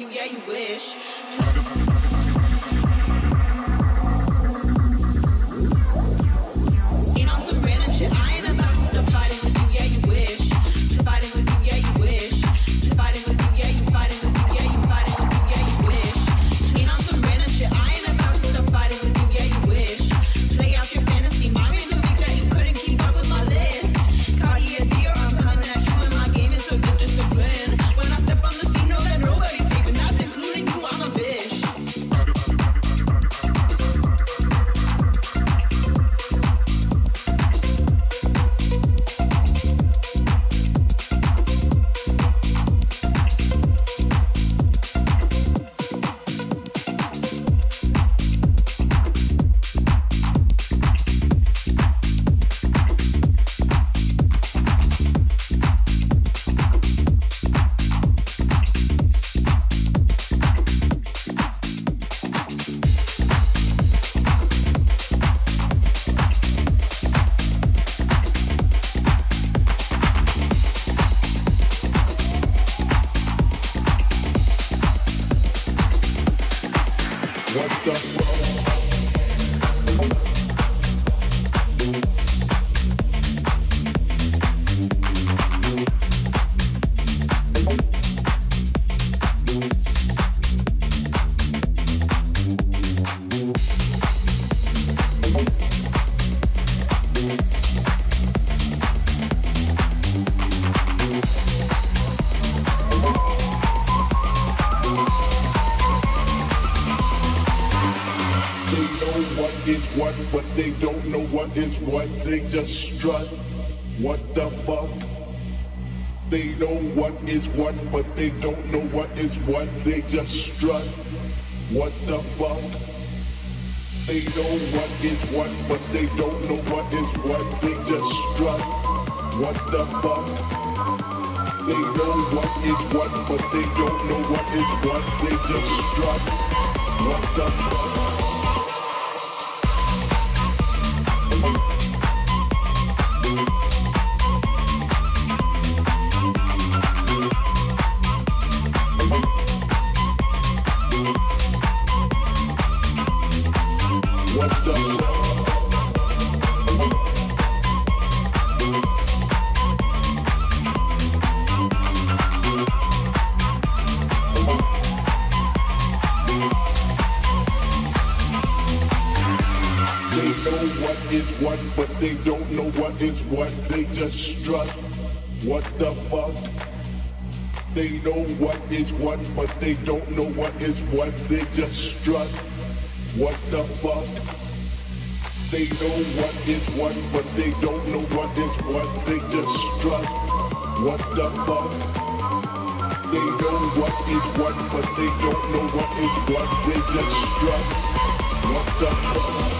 you, yeah, you wish. They just strut. What the fuck? They know what is what, but they don't know what is what. They just strut. What the fuck? They know what is what, but they don't know what is what. They just strut. What the fuck? They know what is what, but they don't know what is what. They just strut. They don't know what is what, they just strut. What the fuck? They know what is what, but they don't know what is what, they just strut. What the fuck? They know what is what, but they don't know what is what they just struck What the fuck They know what is what but they don't know what is what, they just strut. What the fuck?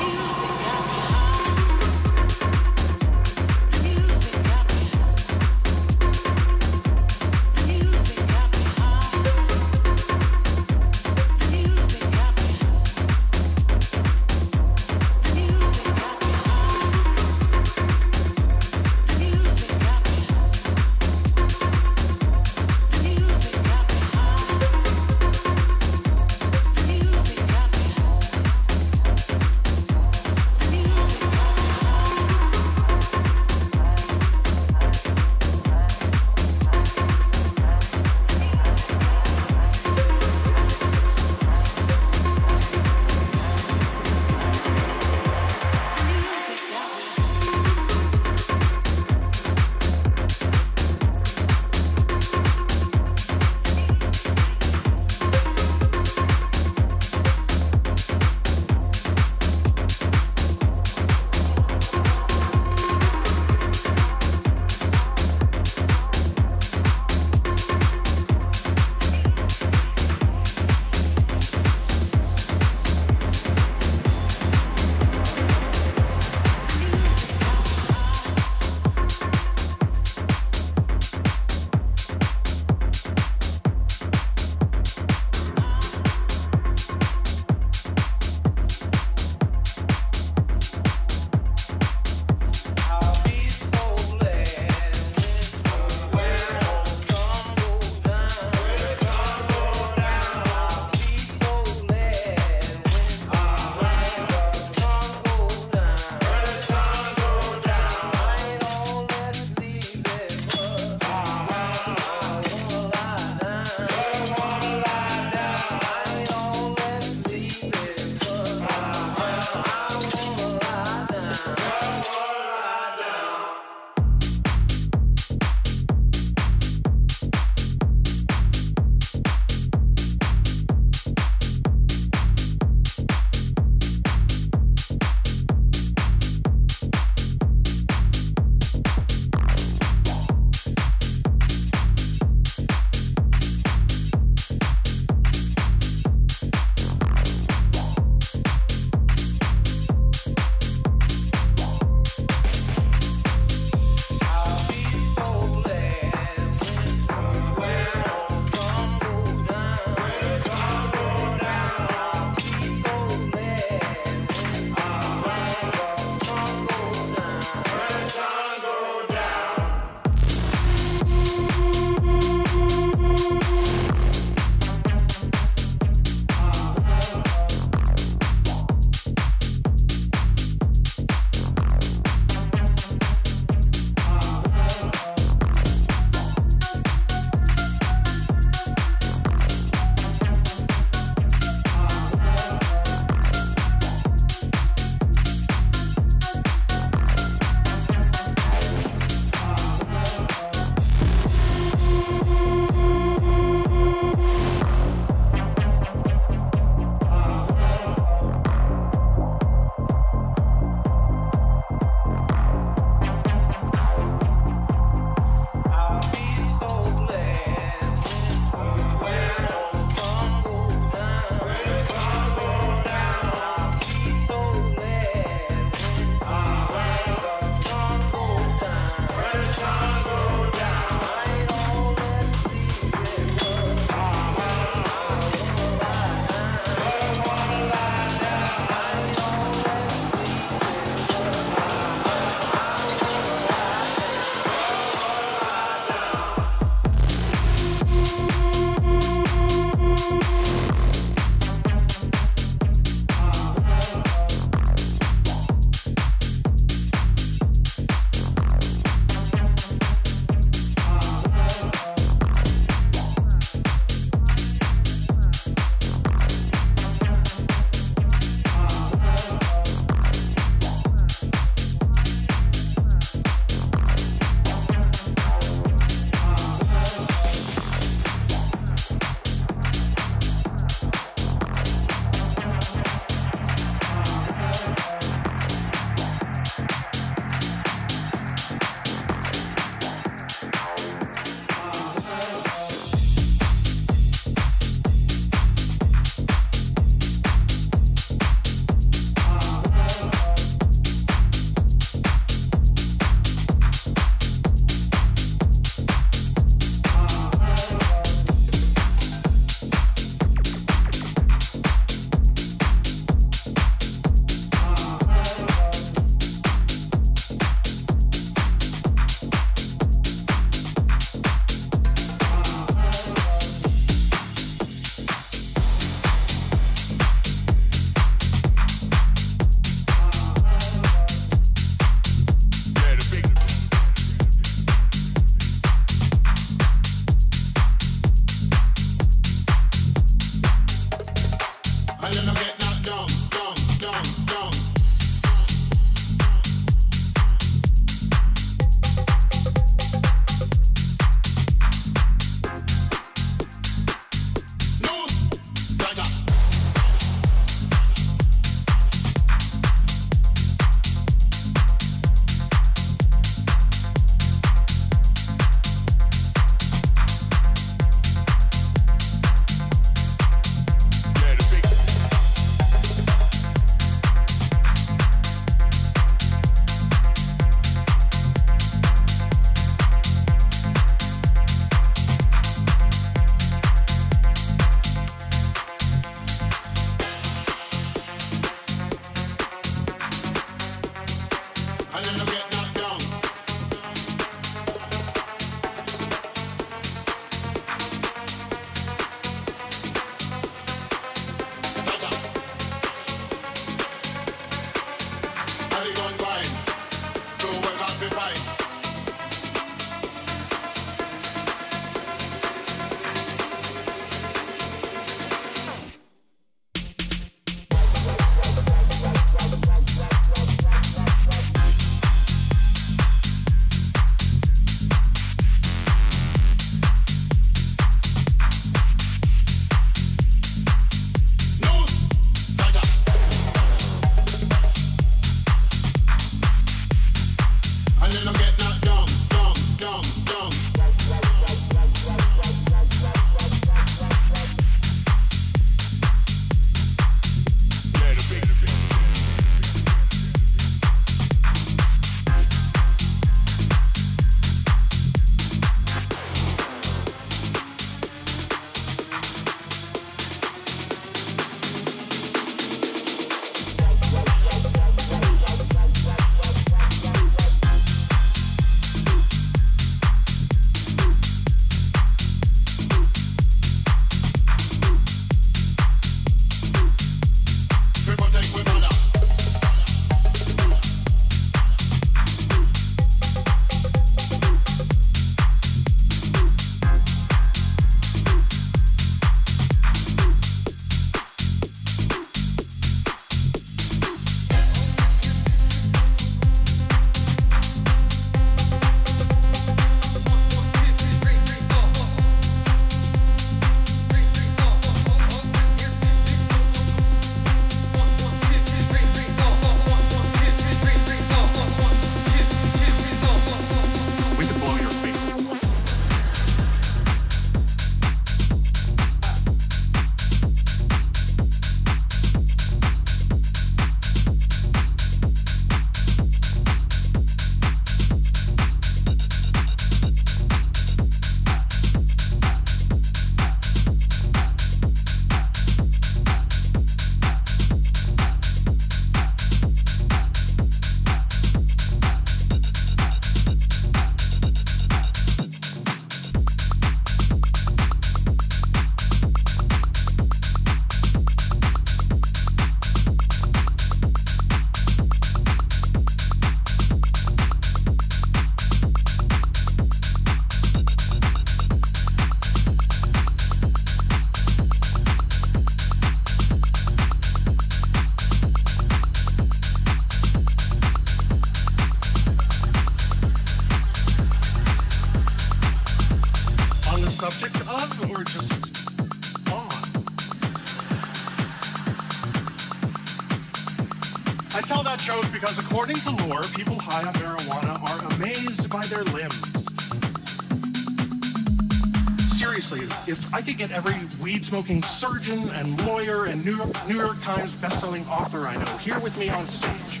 Every weed smoking surgeon and lawyer and New York, New York Times bestselling author I know here with me on stage,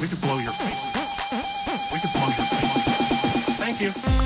we could blow your face. We could blow your faces. Thank you.